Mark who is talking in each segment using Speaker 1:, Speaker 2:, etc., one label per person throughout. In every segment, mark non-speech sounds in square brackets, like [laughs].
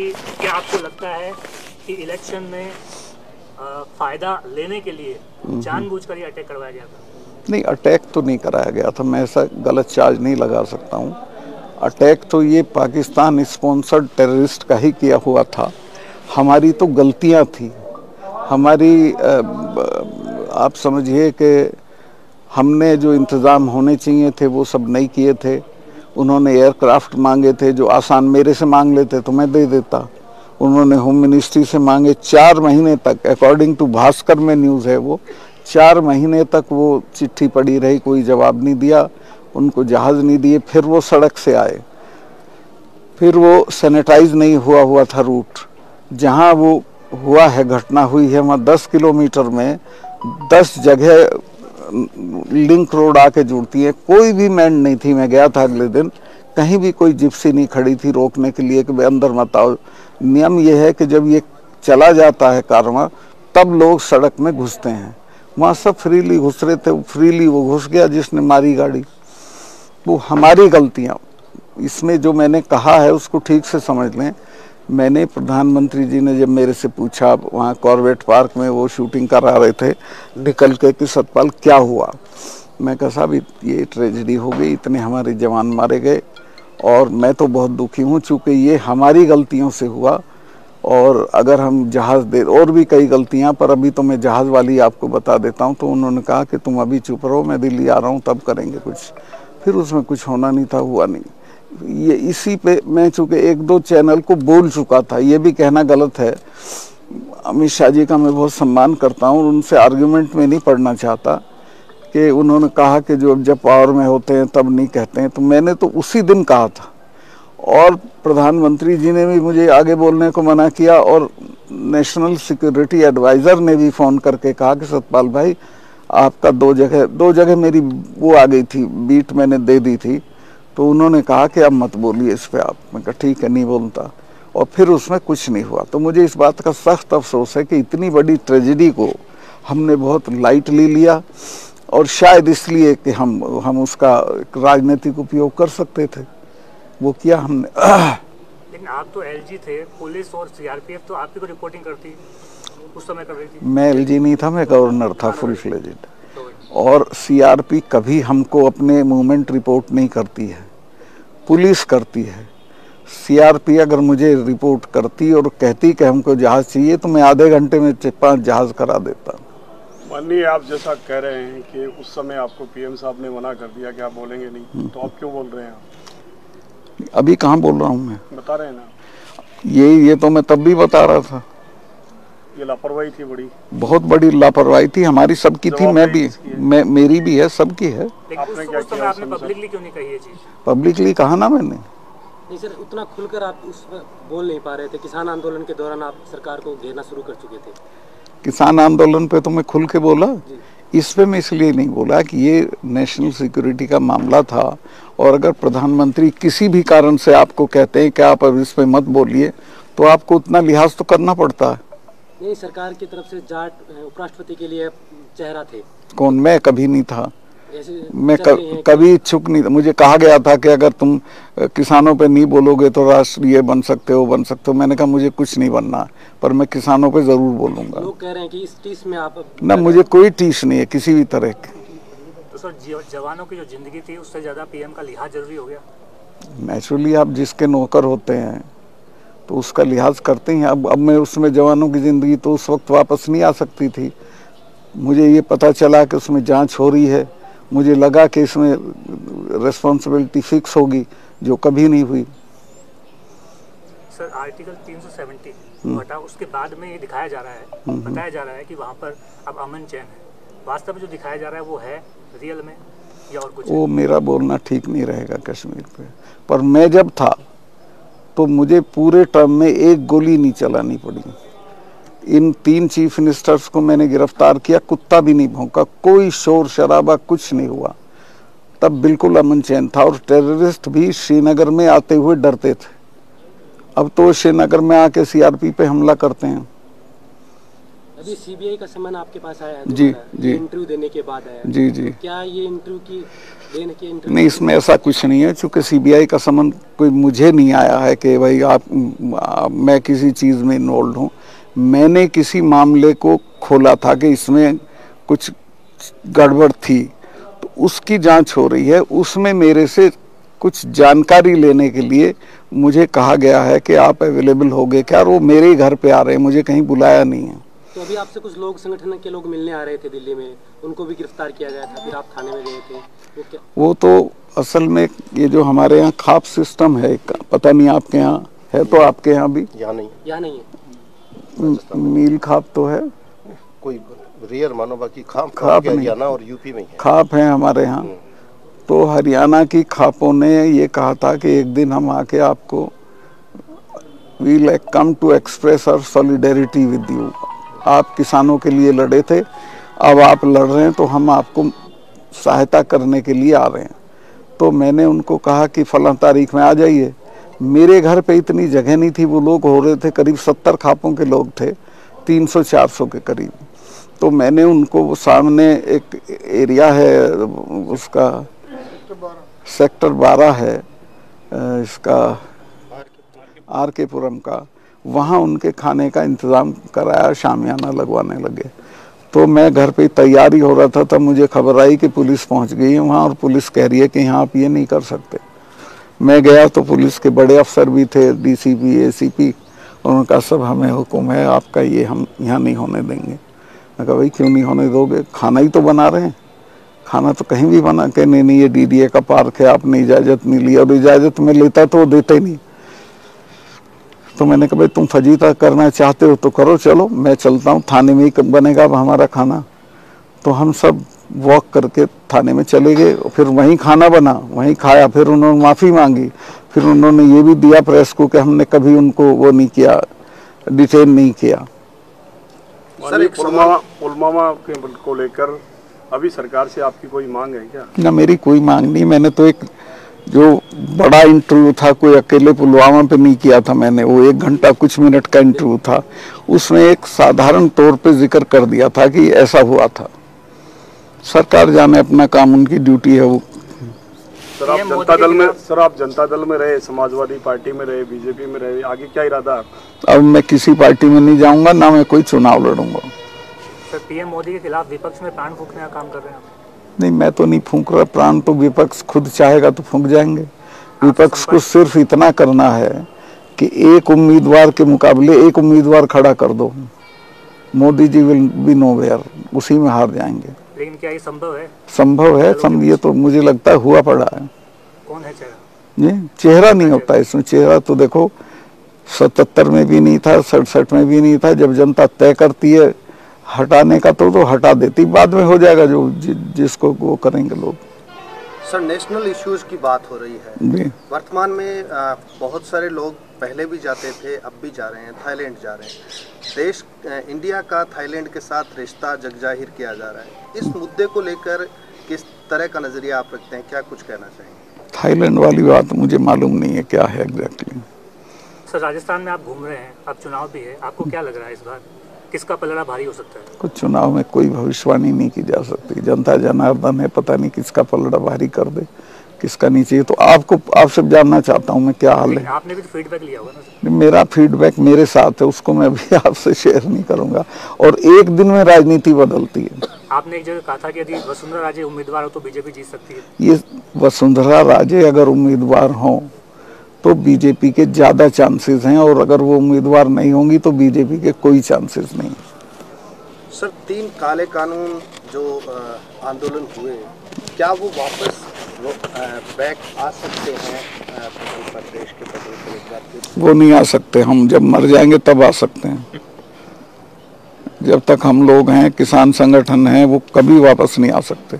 Speaker 1: क्या आपको लगता है कि इलेक्शन में फ़ायदा लेने के लिए जानबूझकर ये अटैक करवाया गया था?
Speaker 2: नहीं अटैक तो नहीं कराया गया था। मैं ऐसा गलत चार्ज नहीं लगा सकता हूँ। अटैक तो ये पाकिस्तान स्पॉन्सर्ड टेररिस्ट का ही किया हुआ था। हमारी तो गलतियाँ थी। हमारी आप समझिए कि हमने जो इंतज़ाम होने चाहिए थे वो सब नहीं किए थे। उन्होंने एयरक्राफ्ट मांगे थे जो आसान मेरे से मांग लेते तो मैं दे देता। उन्होंने होम मिनिस्ट्री से मांगे। चार महीने तक अकॉर्डिंग टू भास्कर में न्यूज़ है वो, चार महीने तक वो चिट्ठी पड़ी रही, कोई जवाब नहीं दिया, उनको जहाज़ नहीं दिए, फिर वो सड़क से आए। फिर वो सैनिटाइज नहीं हुआ हुआ था रूट जहाँ वो हुआ है, घटना हुई है वहाँ दस किलोमीटर में, दस जगह लिंक रोड आके जुड़ती है। कोई भी मैंड नहीं थी, मैं गया था अगले दिन। कहीं भी कोई जिप्सी नहीं खड़ी थी रोकने के लिए कि भाई अंदर मत आओ। नियम ये है कि जब ये चला जाता है कारवा, तब लोग सड़क में घुसते हैं। वहाँ सब फ्रीली घुस रहे थे, फ्रीली वो घुस गया जिसने मारी गाड़ी। वो हमारी गलतियाँ। इसमें जो मैंने कहा है, उसको ठीक से समझ लें। मैंने प्रधानमंत्री जी ने जब मेरे से पूछा, वहाँ कॉर्बेट पार्क में वो शूटिंग करा रहे थे, निकल के कि सतपाल, क्या हुआ? मैं कहा, साहब ये ट्रेजेडी हो गई, इतने हमारे जवान मारे गए, और मैं तो बहुत दुखी हूँ, चूँकि ये हमारी गलतियों से हुआ, और अगर हम जहाज़ दे, और भी कई गलतियाँ, पर अभी तो मैं जहाज़ वाली आपको बता देता हूँ तो उन्होंने कहा कि तुम अभी चुप रहो, मैं दिल्ली आ रहा हूँ, तब करेंगे कुछ। फिर उसमें कुछ होना नहीं था, हुआ नहीं। ये इसी पे मैं चूँकि एक दो चैनल को बोल चुका था, ये भी कहना गलत है। अमित शाह जी का मैं बहुत सम्मान करता हूँ, उनसे आर्ग्यूमेंट में नहीं पढ़ना चाहता कि उन्होंने कहा कि जो जब पावर में होते हैं, तब नहीं कहते हैं। तो मैंने तो उसी दिन कहा था। और प्रधानमंत्री जी ने भी मुझे आगे बोलने को मना किया और नेशनल सिक्योरिटी एडवाइज़र ने भी फ़ोन करके कहा कि, सतपाल भाई, आपका दो जगह दो जगह मेरी वो आ गई थी बीट मैंने दे दी थी। तो उन्होंने कहा कि अब मत बोलिए इस पर आप। मैं कहा ठीक है नहीं बोलता। और फिर उसमें कुछ नहीं हुआ। तो मुझे इस बात का सख्त अफसोस है कि इतनी बड़ी ट्रेजिडी को हमने बहुत लाइटली लिया और शायद इसलिए कि हम हम उसका राजनीतिक उपयोग कर सकते थे। वो किया हमने। [coughs]
Speaker 1: लेकिन आप तो एलजी थे पुलिस और सीआरपीएफ तो आपकी को रिपोर्टिंग करती उस समय कर रही थी।
Speaker 2: मैं एलजी नहीं था मैं गवर्नर था फुल फ्लेजेड
Speaker 1: तो
Speaker 2: और सीआरपी कभी हमको अपने मूवमेंट रिपोर्ट नहीं करती है। पुलिस करती है। सीआरपी अगर मुझे रिपोर्ट करती और कहती कि हमको जहाज़ चाहिए तो मैं आधे घंटे में पाँच जहाज़ करा देता।
Speaker 3: माननीय आप जैसा कह रहे हैं कि उस समय आपको पीएम साहब ने मना कर दिया कि आप बोलेंगे नहीं तो आप क्यों बोल रहे हैं आप?
Speaker 2: अभी कहाँ बोल रहा हूँ मैं?
Speaker 3: बता रहे हैं ना
Speaker 2: ये ये तो मैं तब भी बता रहा था।
Speaker 3: ये लापरवाही थी बड़ी।
Speaker 2: बहुत बड़ी लापरवाही थी। हमारी सबकी थी मैं भी? मैं मेरी भी है सबकी है।
Speaker 3: आपने क्या किया
Speaker 1: आपने पब्लिकली क्यों नहीं कही ये चीज़?
Speaker 2: पब्लिकली कहा ना मैंने।
Speaker 4: नहीं सर उतना खुलकर आप उस बोल नहीं पा रहे थे। किसान आंदोलन के दौरान आप सरकार को घेरना शुरू कर चुके थे।
Speaker 2: किसान आंदोलन पे तो मैं खुल के बोला। इस पे मैं इसलिए नहीं बोला कि ये नेशनल सिक्योरिटी का मामला था। और अगर प्रधानमंत्री किसी भी कारण से आपको कहते हैं कि आप अब इस पे मत बोलिए तो आपको उतना लिहाज तो करना पड़ता। है
Speaker 4: नहीं सरकार की तरफ़ से जाट उपराष्ट्रपति के लिए चेहरा थे।
Speaker 2: कौन? मैं कभी नहीं था। मैं क- कभी इच्छुक नहीं था। मुझे कहा गया था कि अगर तुम किसानों पे नहीं बोलोगे तो राष्ट्रीय बन सकते हो बन सकते हो। मैंने कहा मुझे कुछ नहीं बनना पर मैं किसानों पे ज़रूर बोलूँगा।
Speaker 4: लोग कह रहे हैं कि इस टीस में आप
Speaker 2: ना मुझे कोई टीस नहीं है किसी भी तरह की।
Speaker 1: तो सर जवानों की जो ज़िंदगी थी उससे ज़्यादा पीएम का लिहाज ज़रूरी हो गया?
Speaker 2: नेचुरली आप जिसके नौकर होते हैं तो उसका लिहाज करते हैं। अब अब मैं उसमें जवानों की ज़िंदगी तो उस वक्त वापस नहीं आ सकती थी। मुझे ये पता चला कि उसमें जाँच हो रही है। मुझे लगा कि इसमें रिस्पॉन्सिबिलिटी फिक्स होगी जो कभी नहीं हुई।
Speaker 1: सर आर्टिकल 370 हटा उसके बाद में ये दिखाया जा रहा है बताया जा रहा है कि वहाँ पर अब अमन चैन है। वास्तव में जो दिखाया जा रहा है वो है रियल में या और कुछ
Speaker 2: वो मेरा बोलना ठीक नहीं रहेगा कश्मीर पे। पर मैं जब था तो मुझे पूरे टर्म में एक गोली नहीं चलानी पड़ी। इन तीन चीफ मिनिस्टर्स को मैंने गिरफ़्तार किया, कुत्ता भी नहीं भोंका, कोई शोर शराबा कुछ नहीं हुआ। तब बिल्कुल अमन चैन था और टेररिस्ट भी श्रीनगर में आते हुए डरते थे। अब तो श्रीनगर में आके सीआरपी पे हमला करते हैं।
Speaker 4: अभी सीबीआई का सम्मान आपके पास आया है
Speaker 2: जी, जी।
Speaker 4: इंटरव्यू देने के बाद आया
Speaker 2: जी जी।
Speaker 4: क्या ये इंटरव्यू की देने के इंटरव्यू
Speaker 2: नहीं इसमें ऐसा कुछ नहीं है चूँकि सीबीआई का समन कोई मुझे नहीं आया है कि भाई आप मैं किसी चीज़ में इन्वॉल्व हूँ। मैंने किसी मामले को खोला था कि इसमें कुछ गड़बड़ थी तो उसकी जाँच हो रही है। उसमें मेरे से कुछ जानकारी लेने के लिए मुझे कहा गया है कि आप अवेलेबल हो गए। क्या और वो मेरे ही घर पे आ रहे हैं? मुझे कहीं बुलाया नहीं है।
Speaker 4: तो अभी आपसे कुछ लोग संगठन के लोग मिलने आ रहे थे दिल्ली में। उनको भी गिरफ़्तार किया गया था फिर आप थाने में गए थे। वो क्या?
Speaker 2: वो तो असल में ये जो हमारे यहाँ खाप सिस्टम है पता नहीं आपके यहाँ है तो आपके यहाँ भी?
Speaker 5: यहाँ नहीं।
Speaker 4: यहाँ नहीं है।
Speaker 2: मील खाप तो है।
Speaker 5: कोई रेयर मानो बाकी खाप
Speaker 2: खाप
Speaker 5: खाप हरियाणा और यूपी में है
Speaker 2: खाप है हमारे यहाँ। तो हरियाणा की खापों ने ये कहा था कि एक दिन हम आके आपको we like come to express our solidarity with you आप किसानों के लिए लड़े थे, अब आप लड़ रहे हैं तो हम आपको सहायता करने के लिए आ रहे हैं। तो मैंने उनको कहा कि फला तारीख में आ जाइए। मेरे घर पे इतनी जगह नहीं थी, वो लोग हो रहे थे करीब सत्तर खापों के लोग थे, तीन सौ चार सौ के करीब। तो मैंने उनको, वो सामने एक एरिया है, उसका सेक्टर बारह है इसका आर के पुरम का। वहाँ उनके खाने का इंतज़ाम कराया, शामियाना लगवाने लगे। तो मैं घर पे तैयारी हो रहा था, तब मुझे खबर आई कि पुलिस पहुँच गई है वहाँ और पुलिस कह रही है कि यहाँ आप ये नहीं कर सकते। मैं गया तो पुलिस के बड़े अफसर भी थे डीसीपी एसीपी उनका सब हमें हुक्म है, आपका ये हम यहाँ नहीं होने देंगे। मैं कहा, भाई, क्यों नहीं होने दोगे? खाना ही तो बना रहे हैं। खाना तो कहीं भी बना के नहीं नहीं, ये डीडीए का पार्क है, आपने इजाज़त नहीं ली, और इजाज़त में लेता तो वो देते नहीं। तो मैंने कहा भाई तुम फजीता करना चाहते हो तो करो चलो मैं चलता हूँ थाने में ही बनेगा अब हमारा खाना। तो हम सब वॉक करके थाने में चले गए फिर वहीं खाना बना वहीं खाया फिर उन्होंने माफ़ी मांगी फिर उन्होंने ये भी दिया प्रेस को कि हमने कभी उनको वो नहीं किया डिटेन नहीं किया।
Speaker 5: सर, एक
Speaker 3: के को लेकर अभी सरकार से आपकी कोई मांग है क्या?
Speaker 2: ना मेरी कोई मांग नहीं मैंने तो एक जो बड़ा इंटरव्यू था कोई अकेले पुलवामा पे नहीं किया था मैंने वो एक घंटा कुछ मिनट का इंटरव्यू था। उसमें एक साधारण तौर पे ज़िक्र कर दिया था कि ऐसा हुआ था। सरकार जाने अपना काम उनकी ड्यूटी है वो।
Speaker 3: सर आप जनता दल में सर आप जनता दल में रहे समाजवादी पार्टी में रहे बीजेपी में रहे आगे क्या इरादा आपका?
Speaker 2: अब मैं किसी पार्टी में नहीं जाऊँगा ना मैं कोई चुनाव लड़ूँगा।
Speaker 1: सर पीएम मोदी के खिलाफ विपक्ष में प्राण फूकने का काम कर रहे हैं
Speaker 2: नहीं मैं तो नहीं फूंक रहा। प्राण तो विपक्ष खुद चाहेगा तो फूंक जाएँगे। विपक्ष को सिर्फ़ इतना करना है कि एक उम्मीदवार के मुकाबले एक उम्मीदवार खड़ा कर दो। Modi ji will be nowhere उसी में हार जाएँगे।
Speaker 1: लेकिन क्या ये संभव है?
Speaker 2: संभव है सम ये तो मुझे लगता है हुआ पड़ा है।
Speaker 1: कौन है चेहरा?
Speaker 2: ये चेहरा नहीं होता इसमें। चेहरा तो देखो सतहत्तर में भी नहीं था सड़सठ में भी नहीं था जब जनता तय करती है हटाने का तो तो हटा देती बाद में हो जाएगा जो जि, जिसको वो करेंगे लोग।
Speaker 5: सर नेशनल इश्यूज़ की बात हो रही है।
Speaker 2: जी।
Speaker 5: वर्तमान में आ, बहुत सारे लोग पहले भी जाते थे अब भी जा रहे हैं थाईलैंड जा रहे हैं। देश इंडिया का थाईलैंड के साथ रिश्ता जगजाहिर किया जा रहा है। इस मुद्दे को लेकर किस तरह का नज़रिया आप रखते हैं? क्या कुछ कहना चाहेंगे?
Speaker 2: थाईलैंड वाली बात मुझे मालूम नहीं है क्या है एग्जैक्टली
Speaker 1: सर राजस्थान में आप घूम रहे हैं अब चुनाव भी है आपको क्या लग रहा है इस बार? किसका पलड़ा भारी हो सकता है?
Speaker 2: कुछ चुनाव में कोई भविष्यवाणी नहीं की जा सकती। जनता जनार्दन है पता नहीं किसका पलड़ा भारी कर दे किसका चाहिए तो आपको आपसे जानना चाहता हूँ मैं क्या हाल है।
Speaker 1: आपने भी तो फीडबैक लिया होगा ना
Speaker 2: मेरा फीडबैक मेरे साथ है उसको मैं अभी [laughs] आपसे शेयर नहीं करूँगा। और एक दिन में राजनीति बदलती है।
Speaker 1: आपने एक जगह कहा था कि यदि वसुंधरा राजे उम्मीदवार हो तो बीजेपी जीत सकती है।
Speaker 2: ये वसुंधरा राजे अगर उम्मीदवार हों तो बीजेपी के ज़्यादा चांसेस हैं और अगर वो उम्मीदवार नहीं होंगी तो बीजेपी के कोई चांसेस नहीं।
Speaker 5: सर तीन काले कानून जो आंदोलन हुए क्या वो वापस बैक आ सकते हैं प्रदेश के
Speaker 2: वो नहीं आ सकते हम जब मर जाएँगे तब आ सकते हैं। जब तक हम लोग हैं किसान संगठन हैं वो कभी वापस नहीं आ सकते।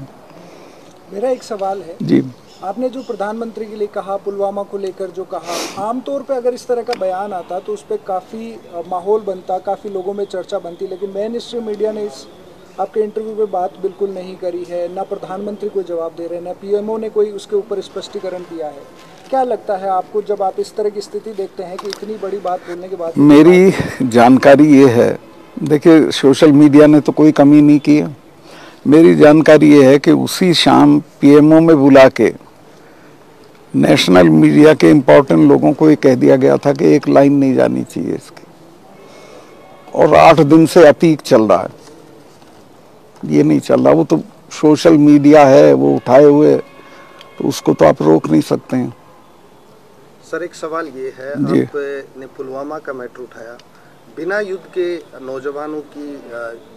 Speaker 6: मेरा एक सवाल है।
Speaker 2: जी।
Speaker 6: आपने जो प्रधानमंत्री के लिए कहा पुलवामा को लेकर जो कहा आमतौर पे अगर इस तरह का बयान आता तो उस पर काफ़ी माहौल बनता काफ़ी लोगों में चर्चा बनती लेकिन मेन स्ट्रीम मीडिया ने इस आपके इंटरव्यू पे बात बिल्कुल नहीं करी है ना प्रधानमंत्री कोई जवाब दे रहे हैं ना पीएमओ ने कोई उसके ऊपर स्पष्टीकरण दिया है। क्या लगता है आपको जब आप इस तरह की स्थिति देखते हैं कि इतनी बड़ी बात बोलने के बाद
Speaker 2: मेरी जानकारी ये है देखिए सोशल मीडिया ने तो कोई कमी नहीं की है। मेरी जानकारी ये है कि उसी शाम पीएमओ में बुला के नेशनल मीडिया के इम्पोर्टेंट लोगों को ये कह दिया गया था कि एक लाइन नहीं जानी चाहिए इसकी। और आठ दिन से अतीक चल रहा है। ये नहीं चल रहा वो तो सोशल मीडिया है वो उठाए हुए तो उसको तो आप रोक नहीं सकते हैं।
Speaker 5: सर एक सवाल ये है। आपने पुलवामा का मैटर उठाया। बिना युद्ध के नौजवानों की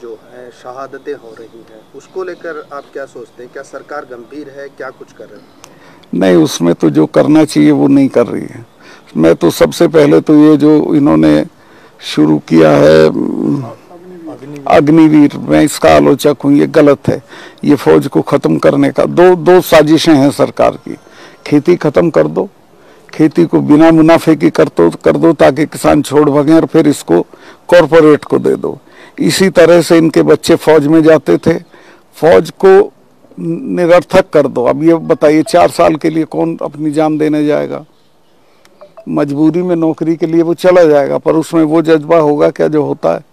Speaker 5: जो है शहादतें हो रही हैं उसको लेकर आप क्या सोचते हैं? क्या सरकार गंभीर है? क्या कुछ कर रही है?
Speaker 2: नहीं, उसमें तो जो करना चाहिए वो नहीं कर रही है। मैं तो सबसे पहले तो ये जो इन्होंने शुरू किया है, अग्निवीर। मैं इसका आलोचक हूँ, ये गलत है। ये फौज को खत्म करने का, दो दो साजिशें हैं सरकार की। खेती खत्म कर दो। खेती को बिना मुनाफे की कर दो कर दो ताकि किसान छोड़ भागे और फिर इसको कॉरपोरेट को दे दो। इसी तरह से इनके बच्चे फौज में जाते थे। फौज को निरर्थक कर दो। अब ये बताइए, चार साल के लिए कौन अपनी जान देने जाएगा? मजबूरी में नौकरी के लिए वो चला जाएगा, पर उसमें वो जज्बा होगा क्या जो होता है?